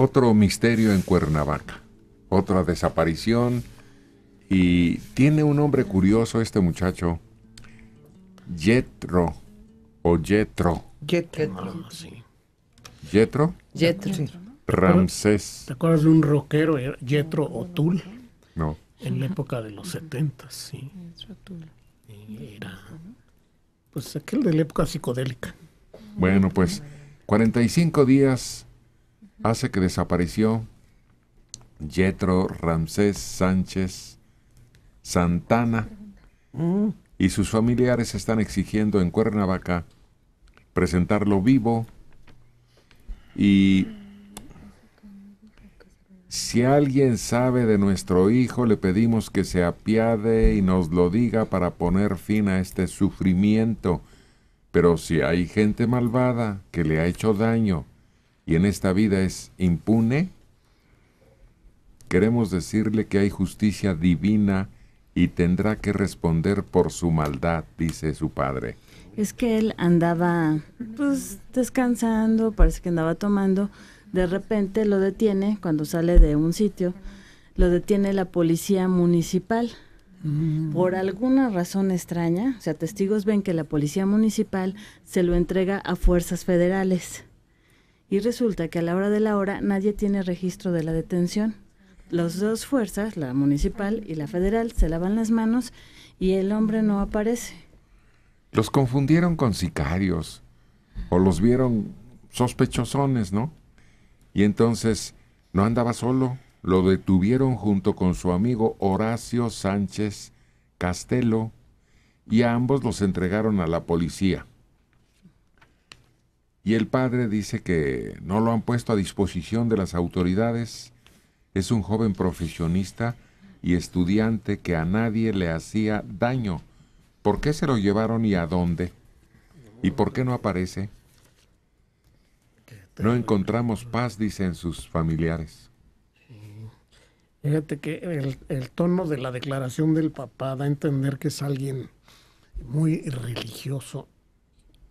Otro misterio en Cuernavaca, otra desaparición y tiene un nombre curioso este muchacho, Jetro o Jetro. Jetro, sí. Jetro. Jetro. Ramsés. ¿Te acuerdas de un rockero, Jetro O'Toole? No. En la época de los 70, sí. Era, pues aquel de la época psicodélica. Bueno, pues 45 días hace que desapareció Jetro Ramsés Sánchez Santana. Y sus familiares están exigiendo en Cuernavaca presentarlo vivo. Y si alguien sabe de nuestro hijo, le pedimos que se apiade y nos lo diga para poner fin a este sufrimiento. Pero si hay gente malvada que le ha hecho daño y en esta vida es impune, queremos decirle que hay justicia divina y tendrá que responder por su maldad, dice su padre. Es que él andaba pues descansando, parece que andaba tomando, de repente lo detiene cuando sale de un sitio, lo detiene la policía municipal. Mm. Por alguna razón extraña, o sea, testigos ven que la policía municipal se lo entrega a fuerzas federales. Y resulta que a la hora de la hora nadie tiene registro de la detención. Las dos fuerzas, la municipal y la federal, se lavan las manos y el hombre no aparece. Los confundieron con sicarios o los vieron sospechosones, ¿no? Y entonces no andaba solo, lo detuvieron junto con su amigo Horacio Sánchez Castelo y a ambos los entregaron a la policía. Y el padre dice que no lo han puesto a disposición de las autoridades. Es un joven profesionista y estudiante que a nadie le hacía daño. ¿Por qué se lo llevaron y a dónde? ¿Y por qué no aparece? No encontramos paz, dicen sus familiares. Fíjate que el, el, tono de la declaración del papá da a entender que es alguien muy religioso.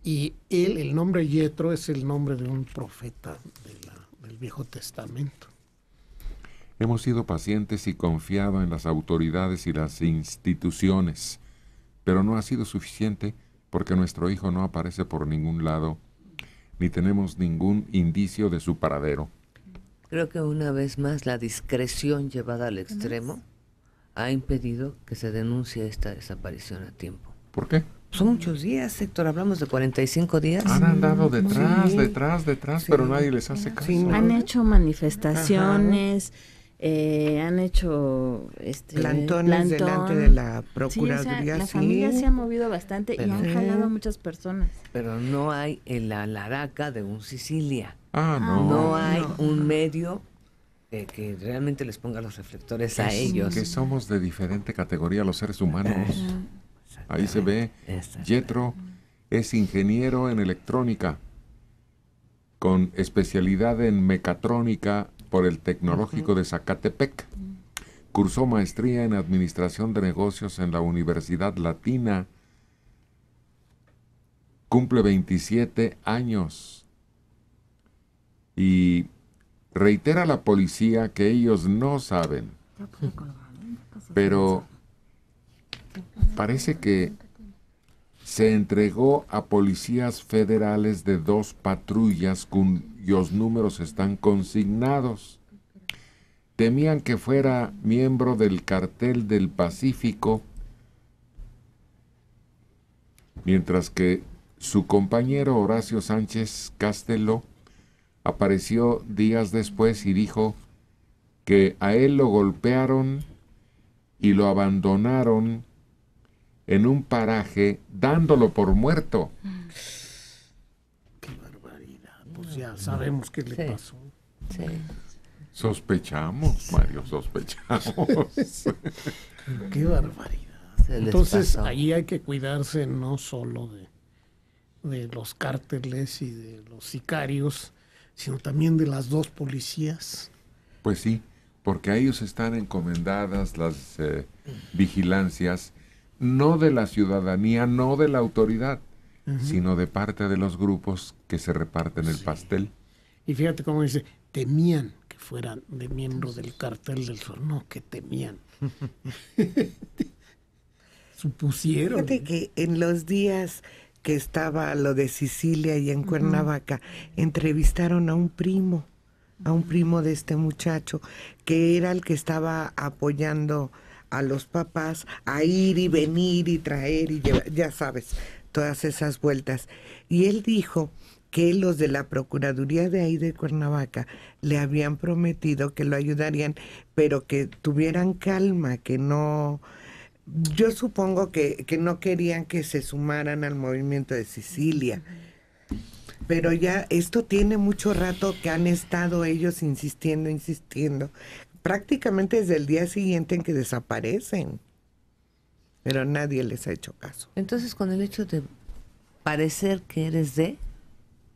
Y él, el nombre Yetro, es el nombre de un profeta de la, del Viejo Testamento. Hemos sido pacientes y confiado en las autoridades y las instituciones, pero no ha sido suficiente porque nuestro hijo no aparece por ningún lado, ni tenemos ningún indicio de su paradero. Creo que una vez más la discreción llevada al extremo ha impedido que se denuncie esta desaparición a tiempo. ¿Por qué? Son muchos días, Héctor, hablamos de 45 días. Han andado detrás, sí. detrás, detrás, sí. pero nadie les hace caso. Sí, han hecho manifestaciones, eh, han hecho este, plantones plantón. delante de la Procuraduría. O sea, la familia se ha movido bastante pero, y han jalado a muchas personas. Pero no hay en la laraca de un Sicilia. Ah, no. No hay no. un medio que, que, realmente les ponga los reflectores a ellos. Que somos de diferente categoría los seres humanos. Ahí se ve. Jetro es ingeniero en electrónica con especialidad en mecatrónica por el Tecnológico uh -huh. de Zacatepec. Cursó maestría en Administración de Negocios en la Universidad Latina. Cumple 27 años. Y reitera a la policía que ellos no saben. Pero parece que se entregó a policías federales de dos patrullas cuyos números están consignados. Temían que fuera miembro del cartel del Pacífico, mientras que su compañero Horacio Sánchez Castelo apareció días después y dijo que a él lo golpearon y lo abandonaron en un paraje dándolo por muerto. Qué barbaridad. Pues ya sabemos qué le Sí. pasó. Sí. Sospechamos, Mario, sospechamos. Qué barbaridad. Entonces pasó. ahí hay que cuidarse no solo de, de los cárteles y de los sicarios, sino también de las dos policías. Pues sí, porque a ellos están encomendadas las eh, vigilancias, no de la ciudadanía, no de la autoridad, sino de parte de los grupos que se reparten el pastel. Y fíjate cómo dice, temían que fueran de miembro del cartel del sol. No, que temían. Supusieron. Fíjate que en los días que estaba lo de Sicilia y en Cuernavaca, entrevistaron a un primo, a un primo de este muchacho, que era el que estaba apoyando a los papás a ir y venir y traer y llevar, ya sabes, todas esas vueltas. Y él dijo que los de la Procuraduría de ahí de Cuernavaca le habían prometido que lo ayudarían, pero que tuvieran calma, que no... Yo supongo que, que no querían que se sumaran al movimiento de Sicilia. Pero ya esto tiene mucho rato que han estado ellos insistiendo, insistiendo, prácticamente desde el día siguiente en que desaparecen. Pero nadie les ha hecho caso. Entonces, con el hecho de parecer que eres de,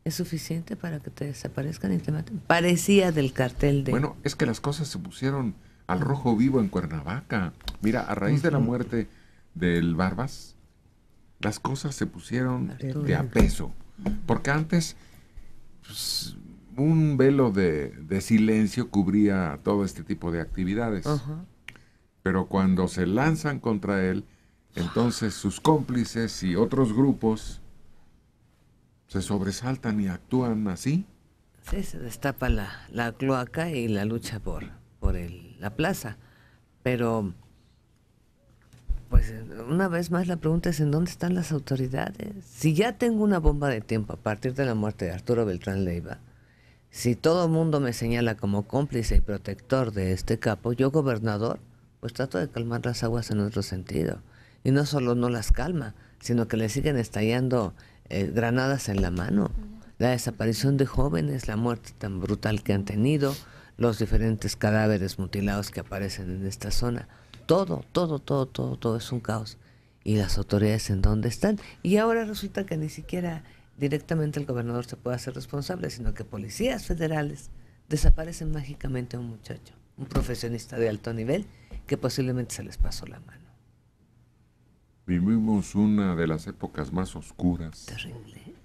¿es suficiente para que te desaparezcan y te maten? Parecía del cartel de... Bueno, es que las cosas se pusieron al rojo vivo en Cuernavaca. Mira, a raíz de la muerte del Barbas, las cosas se pusieron de a peso. Porque antes, pues, un velo de, silencio cubría todo este tipo de actividades. Pero cuando se lanzan contra él, entonces sus cómplices y otros grupos se sobresaltan y actúan así. Sí, se destapa la, la cloaca y la lucha por, por el, la plaza. Pero, pues una vez más la pregunta es en dónde están las autoridades. Si ya tengo una bomba de tiempo a partir de la muerte de Arturo Beltrán Leiva, si todo el mundo me señala como cómplice y protector de este capo, yo gobernador, pues trato de calmar las aguas en otro sentido. Y no solo no las calma, sino que le siguen estallando eh, granadas en la mano. La desaparición de jóvenes, la muerte tan brutal que han tenido, los diferentes cadáveres mutilados que aparecen en esta zona. Todo, todo, todo, todo, todo es un caos. ¿Y las autoridades en dónde están? Y ahora resulta que ni siquiera directamente el gobernador se puede hacer responsable, sino que policías federales desaparecen mágicamente a un muchacho, un profesionista de alto nivel, que posiblemente se les pasó la mano. Vivimos una de las épocas más oscuras. Terrible.